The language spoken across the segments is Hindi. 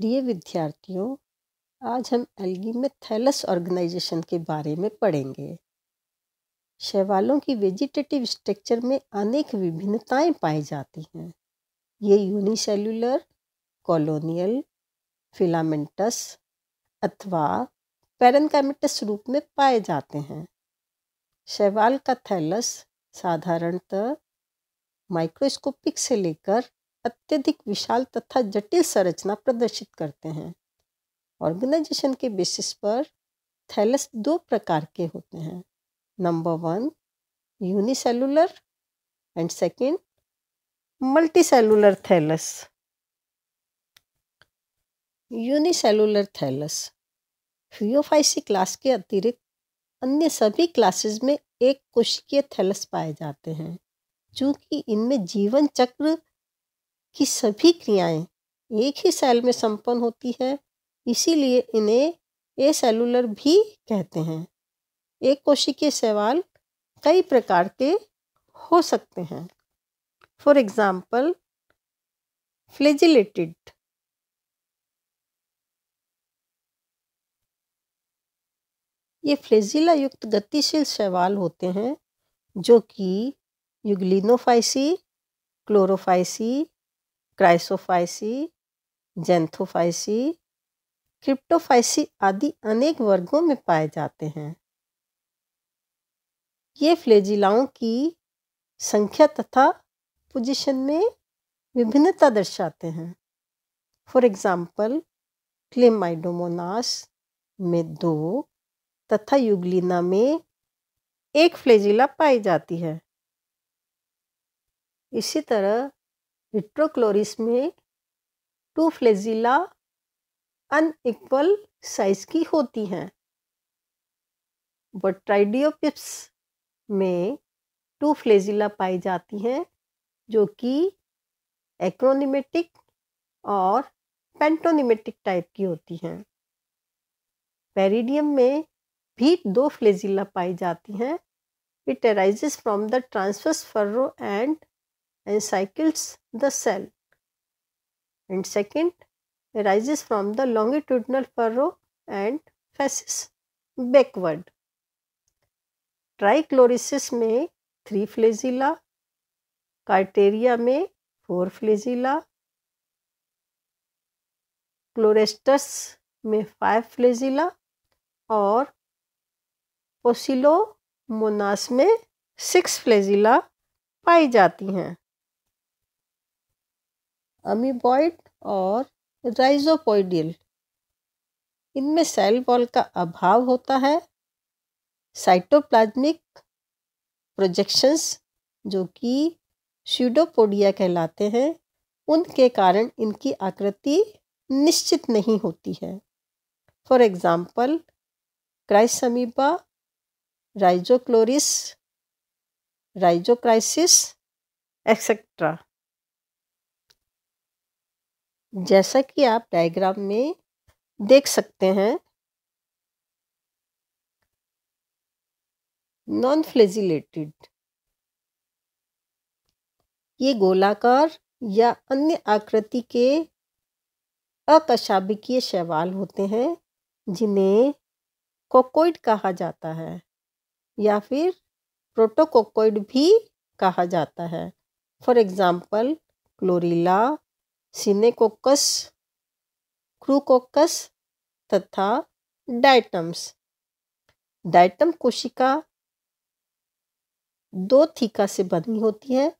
प्रिय विद्यार्थियों, आज हम एल्गी में थैलस ऑर्गेनाइजेशन के बारे में पढ़ेंगे। शैवालों की वेजिटेटिव स्ट्रक्चर में अनेक विभिन्नताएँ पाई जाती हैं। ये यूनिसेल्युलर, कॉलोनियल, फिलामेंटस अथवा पैरनकैमिटस रूप में पाए जाते हैं। शैवाल का थैलस साधारणतः माइक्रोस्कोपिक से लेकर अत्यधिक विशाल तथा जटिल संरचना प्रदर्शित करते हैं। ऑर्गेनाइजेशन के बेसिस पर थैलस दो प्रकार के होते हैं। Number one, unicellular and second, multicellular thallus. Unicellular thallus Phaeophyceae class के अतिरिक्त अन्य सभी क्लासेस में एक कोशिकीय थैलस पाए जाते हैं चूँकि इनमें जीवन चक्र की सभी क्रियाएँ एक ही सेल में संपन्न होती है, इसीलिए इन्हें ए सेलुलर भी कहते हैं। एक कोशिकीय सवाल कई प्रकार के हो सकते हैं। फॉर एग्ज़ाम्पल फ्लेजिलेटेड ये फ्लेजिला युक्त गतिशील सवाल होते हैं, जो कि युगलिनोफाइसी, क्लोरोफाइसी क्राइसोफाइसी, जेंथोफाइसी, क्रिप्टोफाइसी आदि अनेक वर्गों में पाए जाते हैं। ये फ्लेजिलाओं की संख्या तथा पोजीशन में विभिन्नता दर्शाते हैं। फॉर एग्ज़ाम्पल क्लेमाइडोमोनास में दो तथा युगलिना में एक फ्लेजिला पाई जाती है। इसी तरह हिट्रोक्लोरिस में टू फ्लेजिला अनइक्वल साइज़ की होती हैं। बट्राइडियोपिप्स में टू फ्लेजिला पाई जाती हैं, जो कि एक्रोनिमेटिक और पेंटोनिमेटिक टाइप की होती हैं। पेरिडियम में भी दो फ्लेजिला पाई जाती हैं। It arises from the transverse furrow and encircles the cell. And second, arises from the longitudinal furrow and faces backward. ट्राइक्लोरिसिस में थ्री फ्लेजिला कार्टेरिया में फोर फ्लेजिला क्लोरेस्टस में फाइव फ्लेजिला और ओसिलोमोनास में सिक्स फ्लेजिला पाई जाती हैं अमीबॉइड और राइजोपोइडियल इनमें सेल वॉल का अभाव होता है, साइटोप्लाज्मिक प्रोजेक्शंस जो कि स्यूडोपोडिया कहलाते हैं, उनके कारण इनकी आकृति निश्चित नहीं होती है। For example Chrysamoeba, Rhizochloris, Rhizochrysis etcetera जैसा कि आप डायग्राम में देख सकते हैं। नॉन फ्लेजिलेटेड ये गोलाकार या अन्य आकृति के अकशाबिकीय शैवाल होते हैं, जिन्हें कोकोइड कहा जाता है, या फिर प्रोटोकोकोइड भी कहा जाता है। For example Chlorella Synechococcus, Chroococcus तथा डाइटम्स। डाइटम कोशिका दो थीका से बनी होती है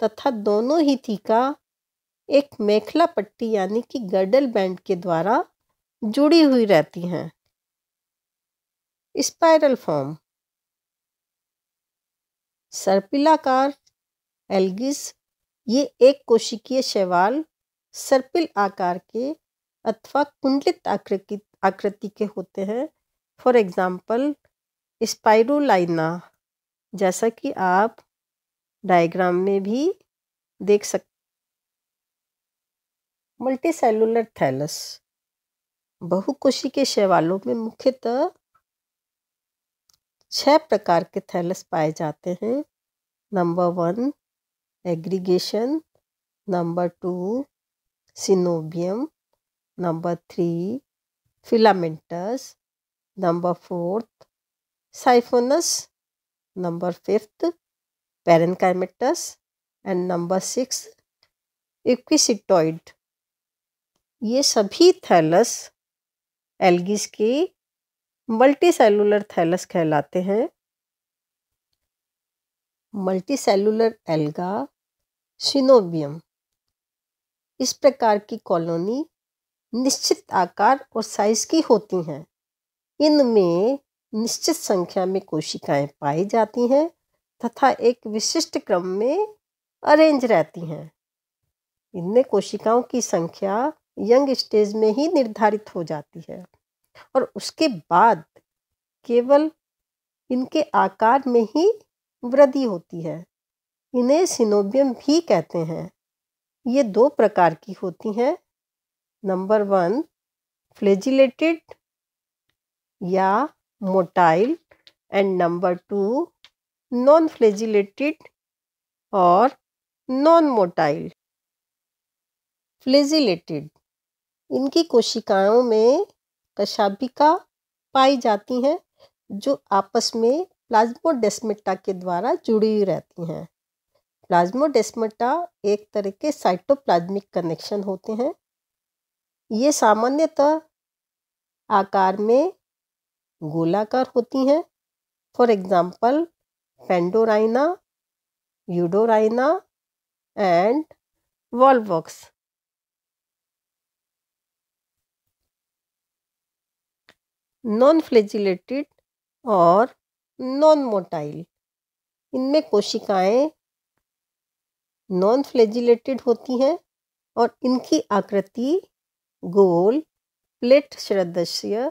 तथा दोनों ही थीका एक मेखला पट्टी यानी कि गर्डल बैंड के द्वारा जुड़ी हुई रहती हैं। Spiral form. सर्पिलाकार एल्गिस, ये एक कोशिकीय शैवाल सर्पिल आकार के अथवा कुंडलित आकृति आकृति के होते हैं। फॉर एग्ज़ाम्पल स्पाइरोलाइना जैसा कि आप डायग्राम में भी देख सकते मल्टीसेलुलर थैलस बहुकोशी के शैवालों में मुख्यतः छह प्रकार के थैलस पाए जाते हैं। Number one aggregation number two coenobium number 3 filamentous number 4th siphonous number 5th parenchymatous and number 6 equisetoid ये सभी थैलस एल्गिस के मल्टी सेलुलर थैलस कहलाते हैं मल्टी सेलुलर एल्गा सिनोबियम इस प्रकार की कॉलोनी निश्चित आकार और साइज़ की होती हैं। इनमें निश्चित संख्या में कोशिकाएँ पाई जाती हैं तथा एक विशिष्ट क्रम में अरेंज रहती हैं। इनमें कोशिकाओं की संख्या यंग स्टेज में ही निर्धारित हो जाती है और उसके बाद केवल इनके आकार में ही वृद्धि होती है। इन्हें सिनोबियम भी कहते हैं। ये दो प्रकार की होती हैं। नंबर वन, फ्लेजिलेटेड या motile, and number two non flagellated और नॉन मोटाइल फ्लेजिलेटेड, इनकी कोशिकाओं में कशाबिका पाई जाती हैं, जो आपस में प्लाज्मोडेस्मेटा के द्वारा जुड़ी रहती हैं। प्लाज्मोडेस्मेटा एक तरह के साइटोप्लाज्मिक कनेक्शन होते हैं। ये सामान्यतः आकार में गोलाकार होती हैं। For example Pandorina Eudorina and Volvox non flagellated और नॉन मोटाइल इनमें कोशिकाएँ नॉन फ्लेजिलेटेड होती हैं और इनकी आकृति गोल, प्लेट सदृश्य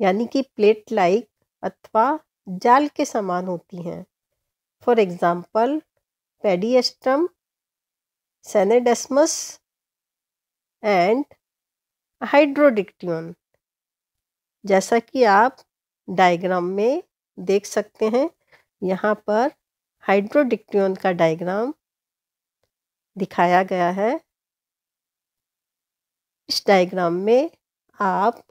यानी कि प्लेट लाइक अथवा जाल के समान होती हैं। For example Pediastrum Scenedesmus and Hydrodictyon जैसा कि आप डायग्राम में देख सकते हैं, यहाँ पर हाइड्रोडिक्टियन का डायग्राम दिखाया गया है इस डायग्राम में आप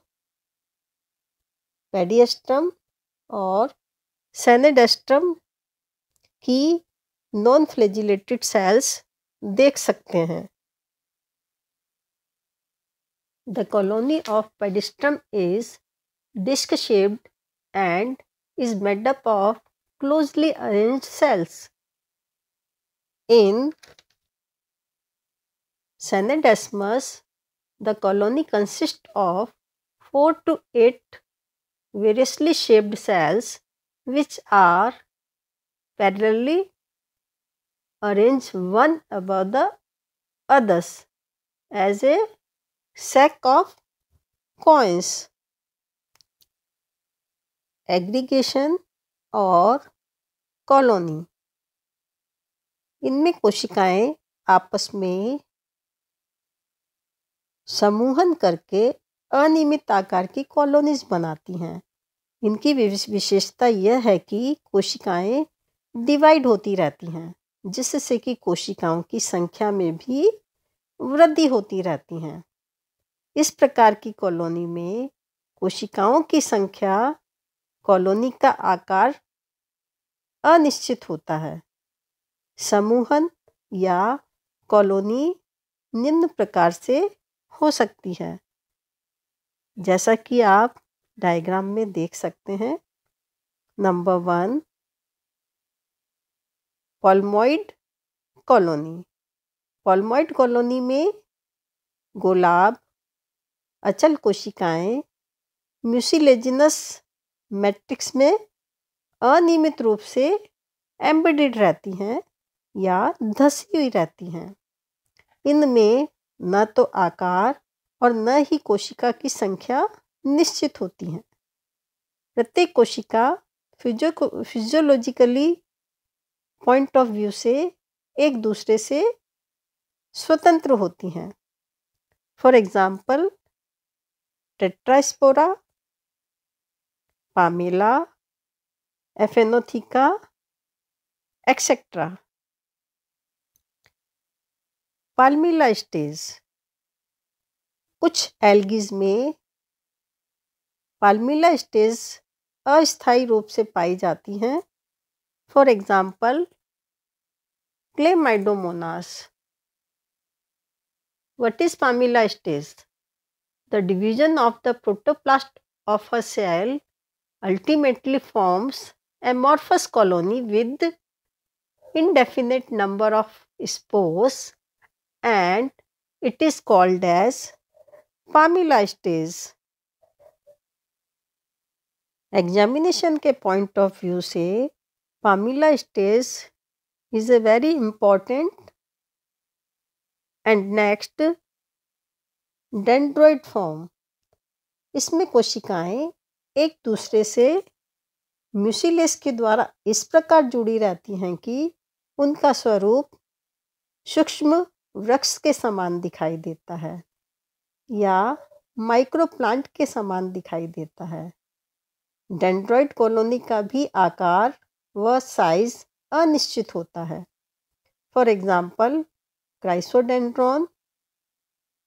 पेडियस्ट्रम और सेनेडेस्ट्रम की नॉन फ्लेजिलेटेड सेल्स देख सकते हैं the colony of Pediastrum is shaped and is made up of closely arranged cells. In Senedesmus, the colony consists of 4 to 8 variously shaped cells which are parallelly arranged one above the others as a sack of coins. Aggregation और कॉलोनी इनमें कोशिकाएँ आपस में समूहन करके अनियमित आकार की कॉलोनीज बनाती हैं। इनकी विशेषता यह है कि कोशिकाएँ डिवाइड होती रहती हैं, जिससे कि कोशिकाओं की संख्या में भी वृद्धि होती रहती हैं। इस प्रकार की कॉलोनी में कोशिकाओं की संख्या कॉलोनी का आकार अनिश्चित होता है। समूहन या कॉलोनी निम्न प्रकार से हो सकती है। जैसा कि आप डायग्राम में देख सकते हैं, number one, palmelloid colony. Palmelloid colony में गुलाब, अचल कोशिकाएँ, म्यूसिलेजिनस मैट्रिक्स में अनियमित रूप से एम्बेडेड रहती हैं या धसी हुई रहती हैं। इनमें न तो आकार और न ही कोशिका की संख्या निश्चित होती हैं। प्रत्येक कोशिका physio physiologically point of view से एक दूसरे से स्वतंत्र होती हैं। For example Tetraspora palmella Aphanothece etcetera palmella stage. कुछ एल्गीज में पालमीला स्टेज अस्थाई रूप से पाई जाती हैं। For example Chlamydomonas what is Palmella stage the division of the protoplast of a cell ultimately forms amorphous colony with indefinite number of spores and it is called as Pamela stage. Examination के पॉइंट ऑफ़ व्यू से palmella stage is a very important and next dendroid form इसमें कोशिकाएँ एक दूसरे से म्यूसिलेस के द्वारा इस प्रकार जुड़ी रहती हैं कि उनका स्वरूप सूक्ष्म वृक्ष के समान दिखाई देता है या माइक्रोप्लांट के समान दिखाई देता है। डेंड्रॉइड कॉलोनी का भी आकार व साइज़ अनिश्चित होता है। फॉर एग्ज़ाम्पल क्राइसोडेंड्रॉन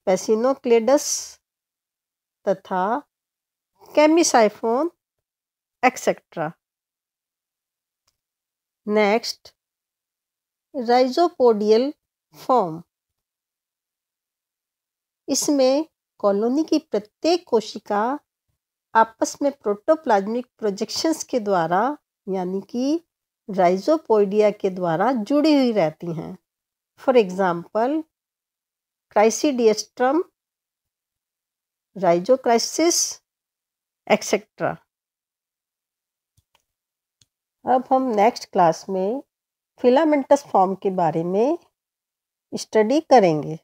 पेसिनोक्लेडस तथा Chamaesiphon etcetera next rhizopodial form इसमें कॉलोनी की प्रत्येक कोशिका आपस में प्रोटोप्लाज्मिक प्रोजेक्शंस के द्वारा, यानी कि राइजोपोइडिया के द्वारा जुड़ी हुई रहती हैं। For example Chrysidiastrum Rhizochrysis etcetera अब हम नेक्स्ट क्लास में फिलामेंटस फॉर्म के बारे में स्टडी करेंगे।